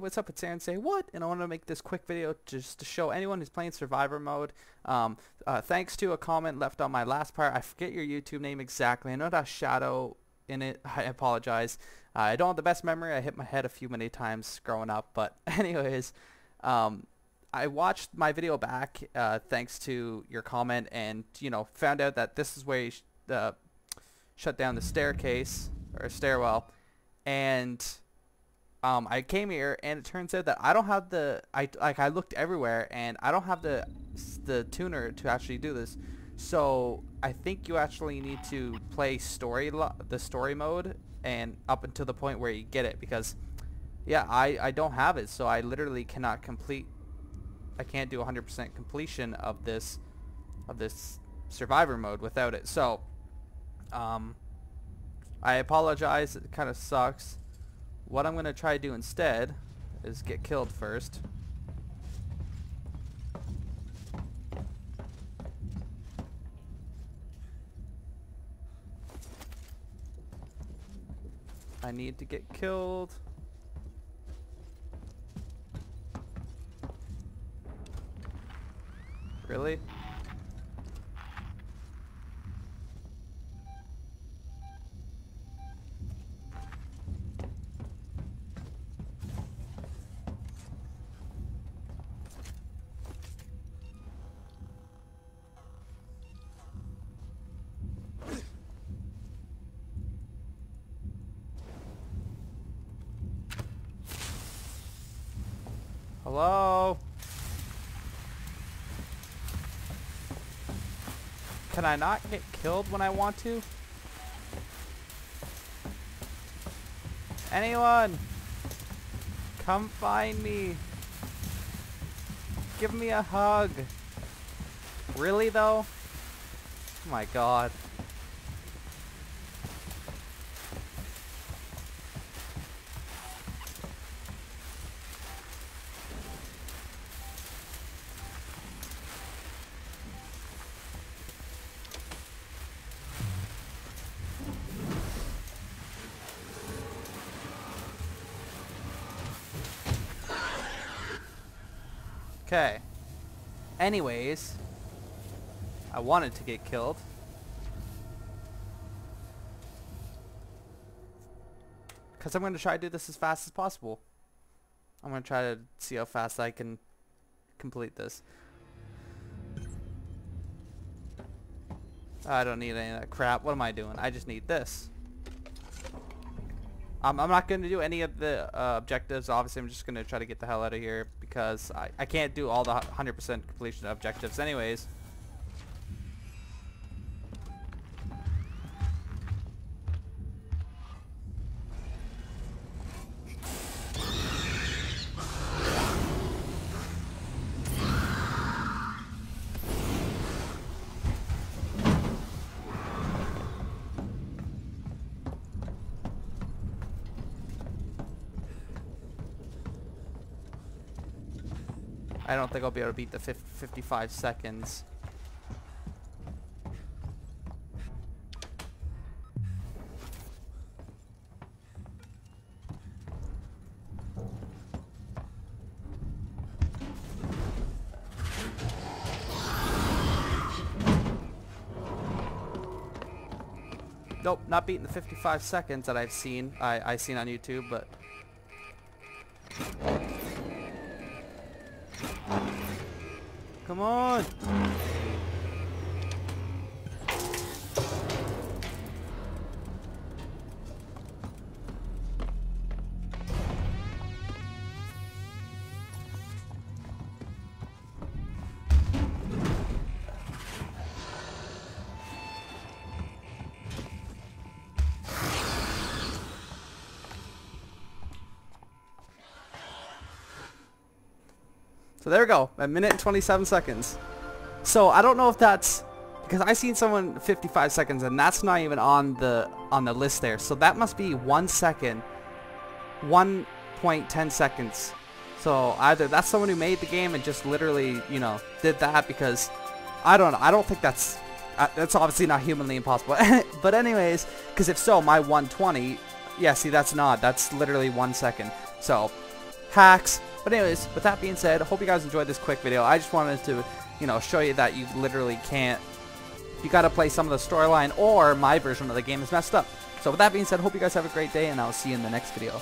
what's up? It's Say What? And I want to make this quick video just to show anyone who's playing Survivor mode. Um, uh, thanks to a comment left on my last part. I forget your YouTube name exactly. I know that Shadow in it. I apologize. Uh, I don't have the best memory. I hit my head a few many times growing up. But anyways, um, I watched my video back uh, thanks to your comment and, you know, found out that this is where you sh uh, shut down the staircase or stairwell. And um, I came here and it turns out that I don't have the I like I looked everywhere and I don't have the the tuner to actually do this. So I think you actually need to play story the story mode and up until the point where you get it because yeah I I don't have it so I literally cannot complete I can't do 100% completion of this of this survivor mode without it. So um I apologize. It kind of sucks. What I'm going to try to do instead is get killed first. I need to get killed. Really? Hello? Can I not get killed when I want to? Anyone? Come find me. Give me a hug. Really though? Oh my god. Okay. Anyways, I wanted to get killed. Because I'm going to try to do this as fast as possible. I'm going to try to see how fast I can complete this. I don't need any of that crap. What am I doing? I just need this. Um, I'm not going to do any of the uh, objectives. Obviously, I'm just going to try to get the hell out of here because I, I can't do all the 100% completion objectives anyways. I don't think I'll be able to beat the 55 seconds. Nope, not beating the 55 seconds that I've seen. I I seen on YouTube, but Come on. So there we go, a minute and 27 seconds. So I don't know if that's because I seen someone 55 seconds and that's not even on the on the list there. So that must be one second, 1.10 seconds. So either that's someone who made the game and just literally, you know, did that because I don't know. I don't think that's uh, that's obviously not humanly impossible. but anyways, because if so, my 120, yeah, see that's not. That's literally one second. So hacks. But anyways, with that being said, I hope you guys enjoyed this quick video. I just wanted to, you know, show you that you literally can't, you gotta play some of the storyline or my version of the game is messed up. So with that being said, hope you guys have a great day and I'll see you in the next video.